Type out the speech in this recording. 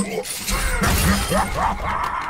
Ha ha ha!